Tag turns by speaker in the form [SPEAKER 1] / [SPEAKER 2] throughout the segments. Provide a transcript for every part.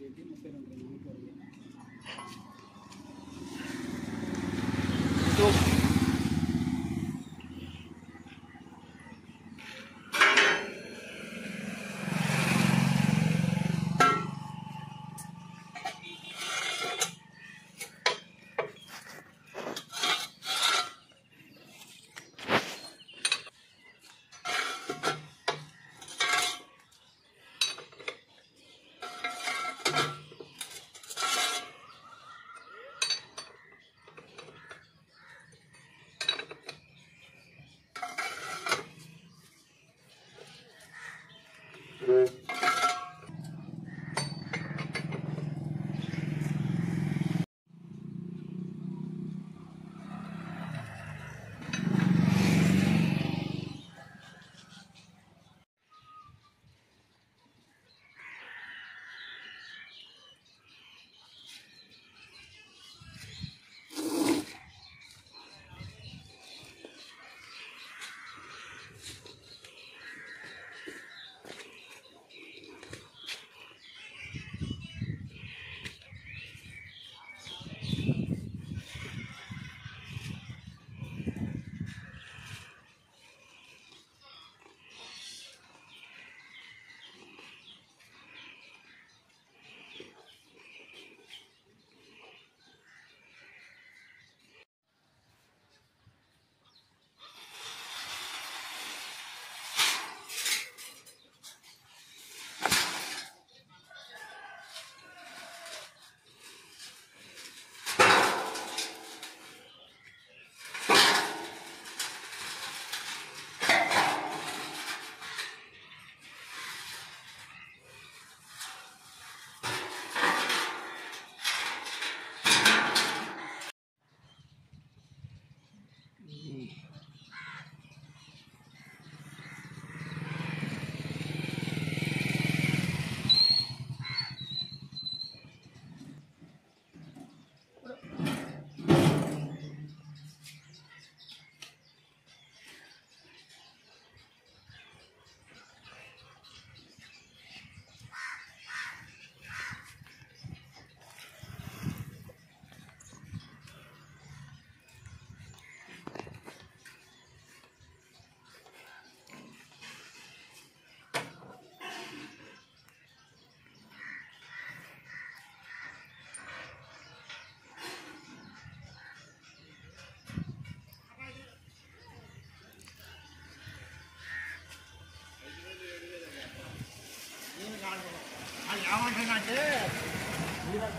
[SPEAKER 1] Argentinos eran religiosos.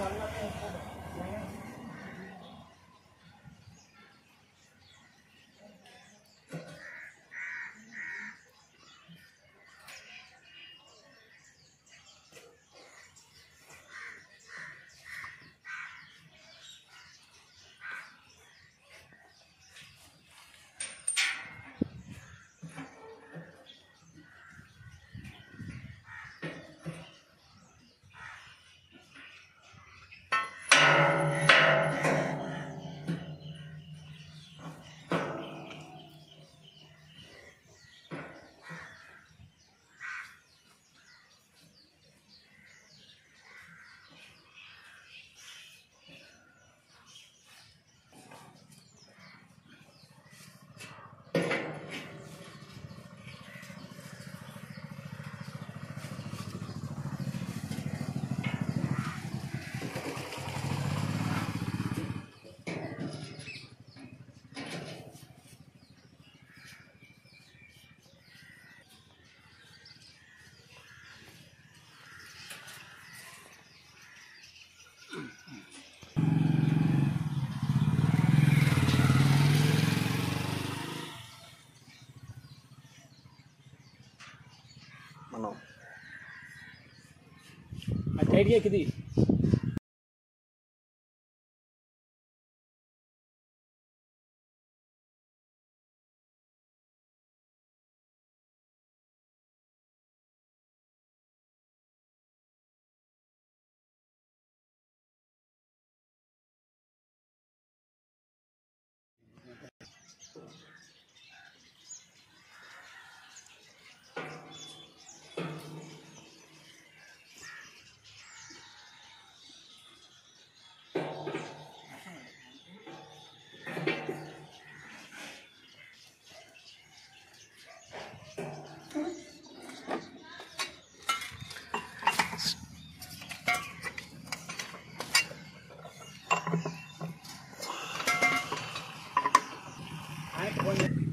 [SPEAKER 1] Thank
[SPEAKER 2] you.
[SPEAKER 1] बैठ गया one.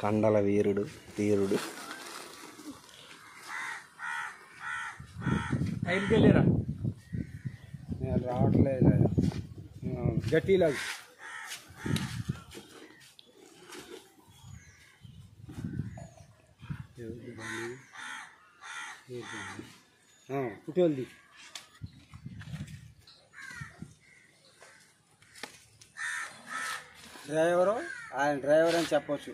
[SPEAKER 2] కండల వీరుడు తీరుడు
[SPEAKER 1] టైంకి వెళ్ళారా.
[SPEAKER 3] నేను రావట్లేదు గట్టిలాగా పుట్టోల్ది డ్రైవరు ఆయన డ్రైవర్ అని చెప్పొచ్చు.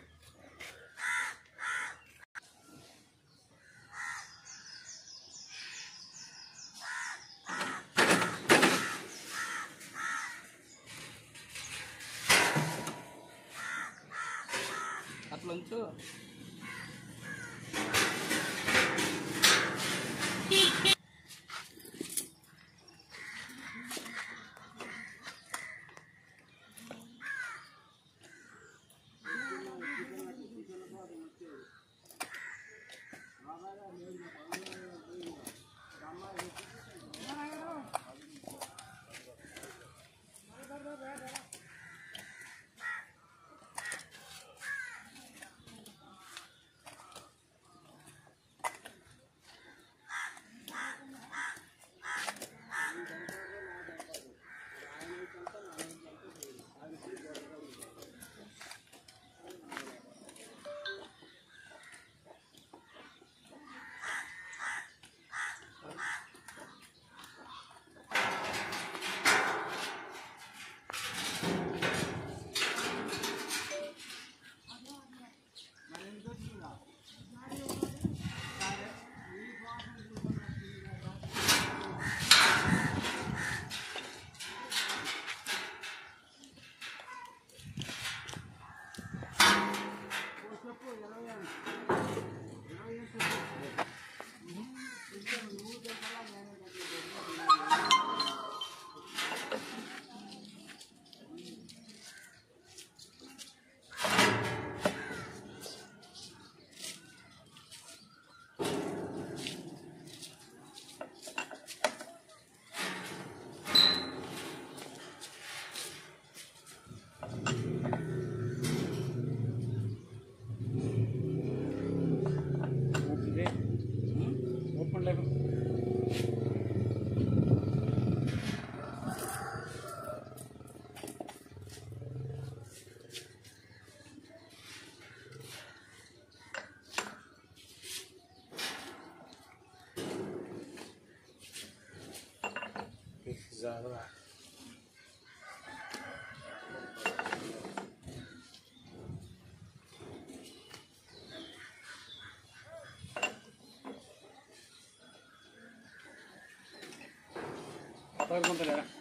[SPEAKER 1] A ver cuánto.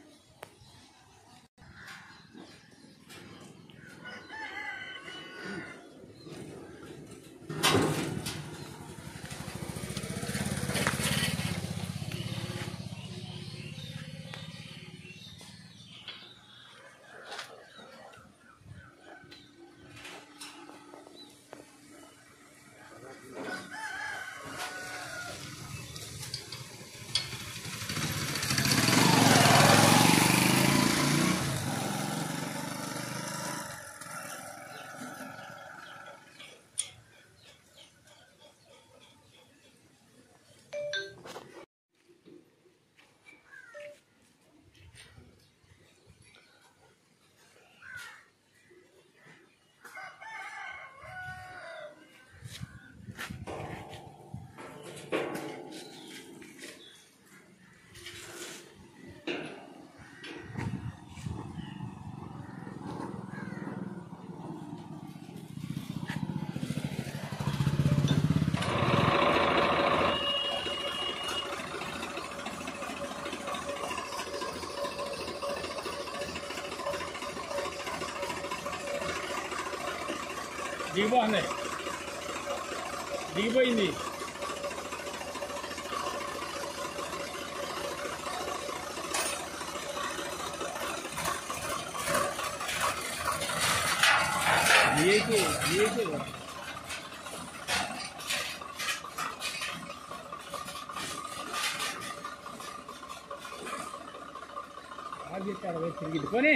[SPEAKER 1] దిగిపోయింది దిగిపోయింది ఏకి ఏకి ఆగి తిరిగి పోనీ